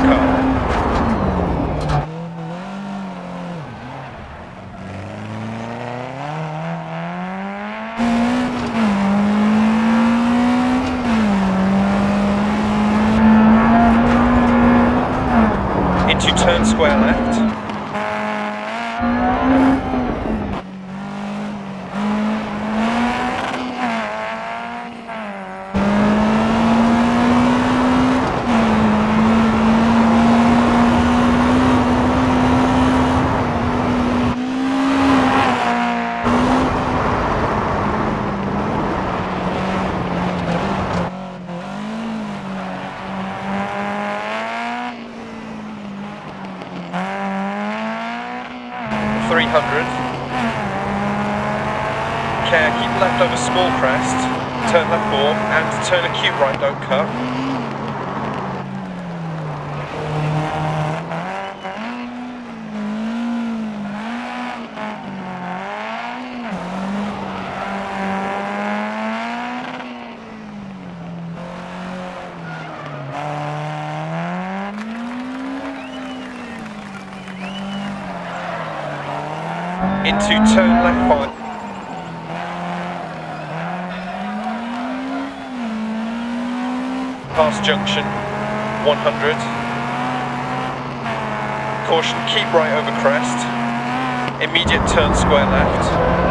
right, don't 300. Care, keep left over small crest, turn left form, and turn acute right, don't cut. Into turn left five. Past junction 100. Caution, keep right over crest. Immediate turn square left.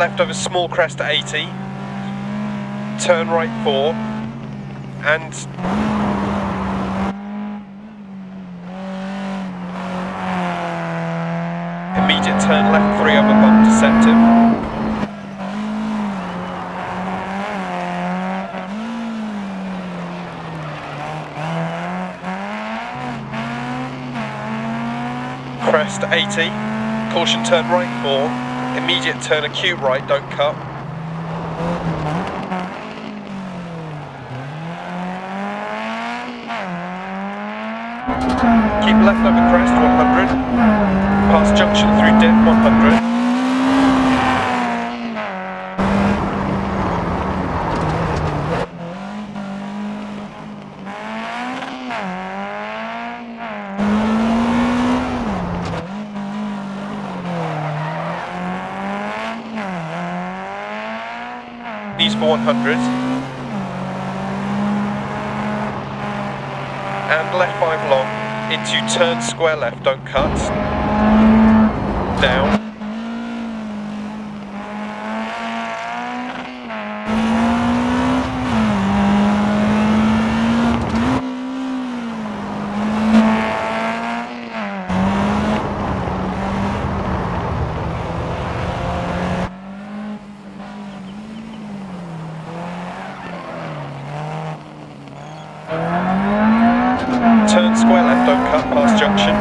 Left over small crest at 80. Turn right 4. And immediate turn left 3 over bump deceptive. Crest 80. Caution turn right 4. Immediate turn acute right, don't cut. Keep left over crest 100. Past junction through dip 100. For 100. And left 5 long into turn square left, don't cut. Down. Turn square left, don't cut past junction.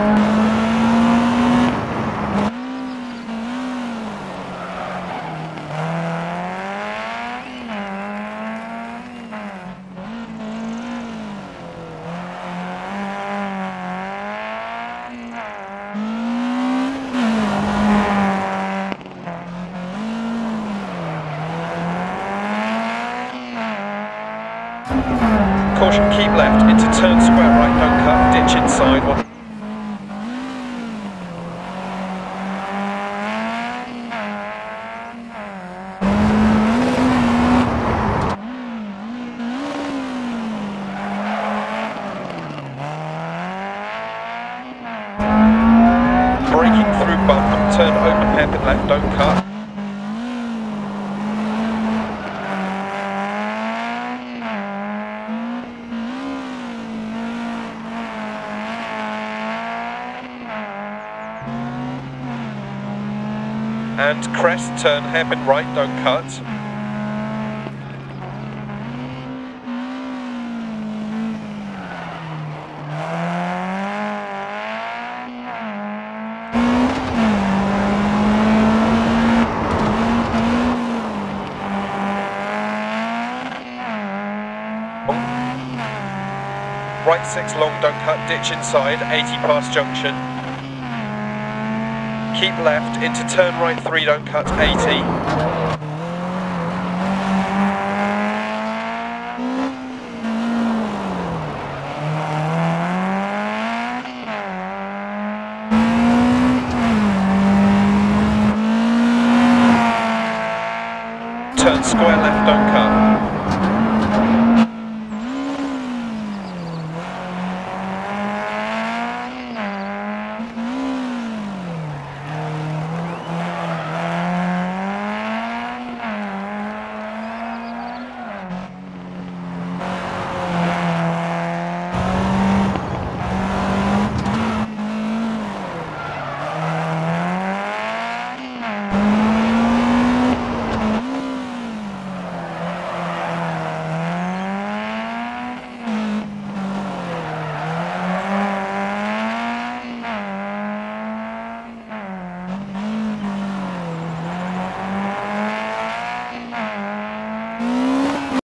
Caution, keep left into turn square ditch inside. One. Braking through bump, turn open hairpin left, don't cut. and crest, turn hairpin right, don't cut. Right six long, don't cut, ditch inside, 80 past junction. Keep left into turn right 3 don't cut, 80. Turn square left, don't cut.